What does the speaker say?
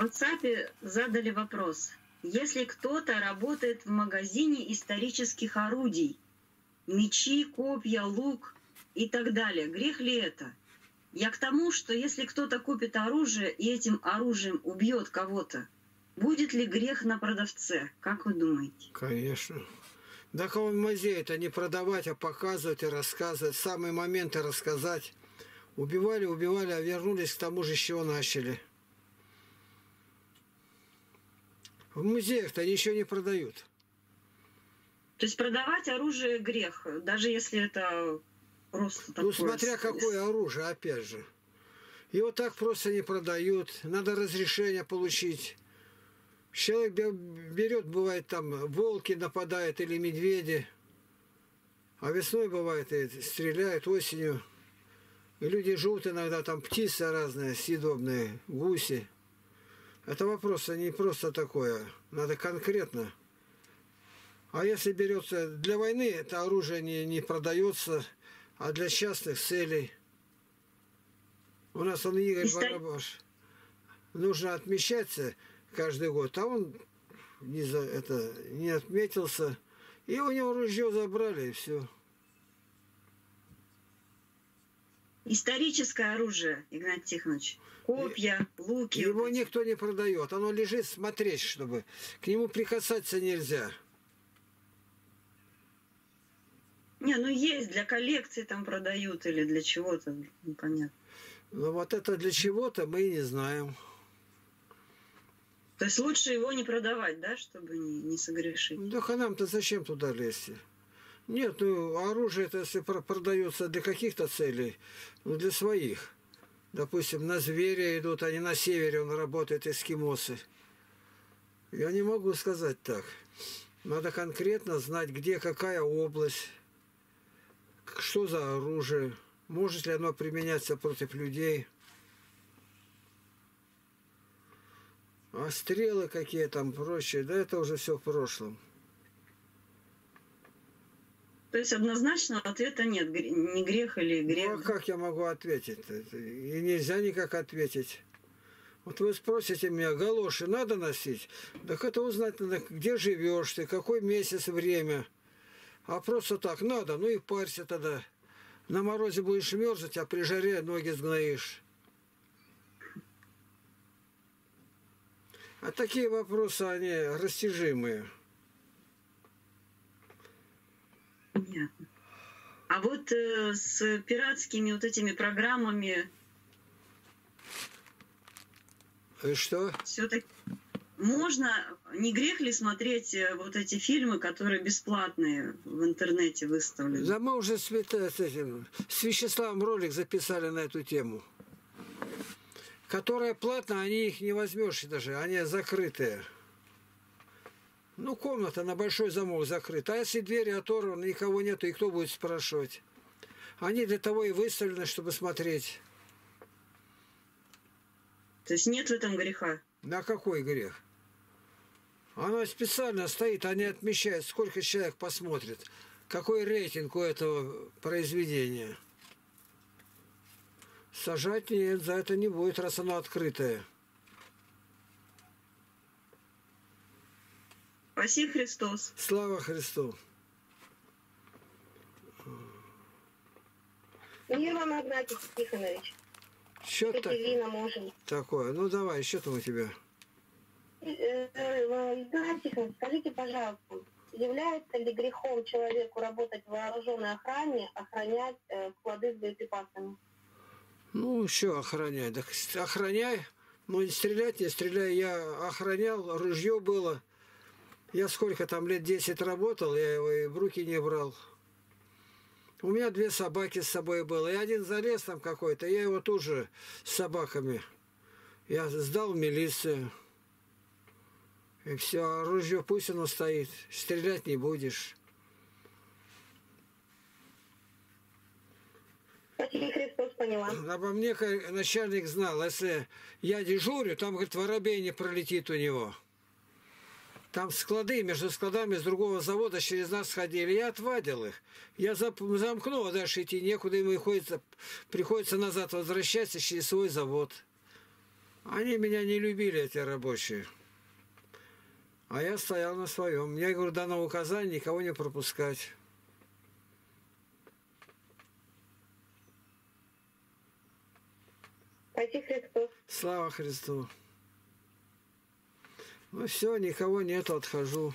В WhatsApp задали вопрос. Если кто-то работает в магазине исторических орудий, мечи, копья, лук и так далее, грех ли это? Я к тому, что если кто-то купит оружие и этим оружием убьет кого-то, будет ли грех на продавце? Как вы думаете? Конечно. Да в музей это не продавать, а показывать и рассказывать, самые моменты рассказать. Убивали, убивали, а вернулись к тому же, с чего начали. В музеях-то ничего не продают. То есть продавать оружие грех, даже если это просто такое... Ну, смотря какое оружие, опять же. Его так просто не продают. Надо разрешение получить. Человек берет, бывает там, волки нападают или медведи. А весной бывает и стреляют осенью. И люди живут иногда, там птицы разные, съедобные, гуси. Это вопрос не просто такое, надо конкретно. А если берется для войны, это оружие не, не продается, а для частных целей. У нас он Игорь Барабаш. Нужно отмечаться каждый год, а он не, за, это, не отметился. И у него ружье забрали, и все. Историческое оружие, Игнат Тихонович. Копья, луки. Его вот никто не продает. Оно лежит смотреть, чтобы. К нему прикасаться нельзя. Не, ну есть, для коллекции там продают или для чего-то, непонятно. Ну вот это для чего-то мы и не знаем. То есть лучше его не продавать, да, чтобы не, не согрешить? Да а нам-то зачем туда лезть? Нет, ну оружие это если продается для каких-то целей, ну для своих. Допустим, на зверя идут, они на севере он работает, эскимосы. Я не могу сказать так. Надо конкретно знать, где какая область, что за оружие, может ли оно применяться против людей. А стрелы какие там прочие, да это уже все в прошлом. То есть однозначного ответа нет, не грех или грех. Ну а как я могу ответить? И нельзя никак ответить. Вот вы спросите меня, галоши надо носить? Так это узнать надо, где живешь ты, какой месяц, время. А просто так надо, ну и парься тогда. На морозе будешь мерзнуть, а при жаре ноги сгноишь. А такие вопросы, они растяжимые. Понятно. А вот э, с пиратскими вот этими программами... И что? Все-таки можно, не грех ли смотреть э, вот эти фильмы, которые бесплатные в интернете выставлены? Да мы уже с, с, этим, с Вячеславом ролик записали на эту тему. Которые платно, они их не возьмешь даже, они закрытые. Ну, комната на большой замок закрыта. А если двери оторваны, никого нету, и кто будет спрашивать? Они для того и выставлены, чтобы смотреть. То есть нет в этом греха? На какой грех? Оно специально стоит, они отмечают, сколько человек посмотрит, какой рейтинг у этого произведения. Сажать нет, за это не будет, раз оно открытое. Спаси Христос. Слава Христу. Мир вам, Игнатий Тихонович. Что так... можем. такое? Ну давай, что там у тебя? Э, э, Игнатий Тихонович, скажите, пожалуйста, является ли грехом человеку работать в вооруженной охране, охранять э, склады с боеприпасами? Ну, что охранять? Так охраняй. Ну, не стрелять, не стреляй. Я охранял, ружье было. Я сколько там лет 10 работал, я его и в руки не брал. У меня две собаки с собой было. И один залез там какой-то, я его тоже с собаками. Я сдал в милицию. И все, оружие пусть оно стоит. Стрелять не будешь. Христос поняла. Обо мне начальник знал, если я дежурю, там, говорит, воробей не пролетит у него. Там склады, между складами с другого завода через нас ходили. Я отвадил их. Я замкнул, а дальше идти некуда, ему приходится, приходится назад возвращаться через свой завод. Они меня не любили, эти рабочие. А я стоял на своем. Мне, говорю, дано указание никого не пропускать. Спаси Христос. Слава Христу. Ну все, никого нету, отхожу.